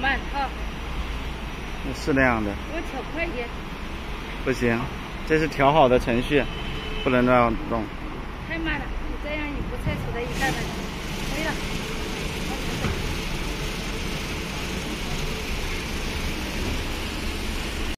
慢哈是那样的。我调快一点。不行这是调好的程序不能那样弄。太慢了你这样你不太处在一下了可以了。